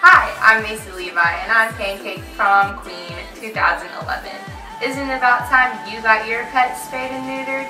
Hi, I'm Macey Levi and I'm Pancake Prom Queen 2011. Isn't it about time you got your pet spayed and neutered?